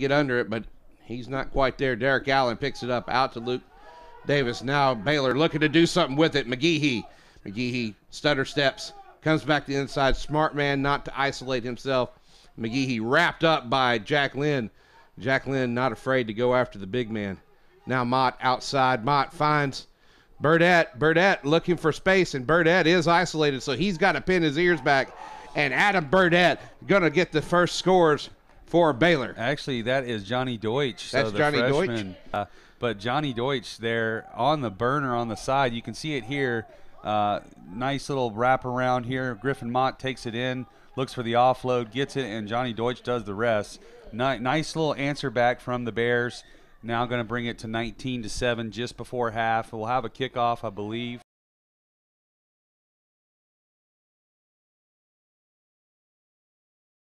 get under it, but he's not quite there. Derek Allen picks it up out to Luke Davis. Now Baylor looking to do something with it. McGehee. McGehee stutter steps, comes back to the inside. Smart man not to isolate himself. McGehee wrapped up by Jack Lynn. Jack Lynn not afraid to go after the big man. Now Mott outside. Mott finds Burdett. Burdett looking for space, and Burdett is isolated, so he's got to pin his ears back. And Adam Burdett to get the first scores for Baylor. Actually, that is Johnny Deutsch. so That's the Johnny Deutsch? freshman, Uh, but Johnny Deutsch there on the burner on the side. You can see it here. Uh, nice little wrap around here. Griffin Mott takes it in, looks for the offload, gets it, and Johnny Deutsch does the rest. Ni- nice little answer back from the Bears. Now going to bring it to 19 to 7 just before half. We'll have a kickoff, I believe.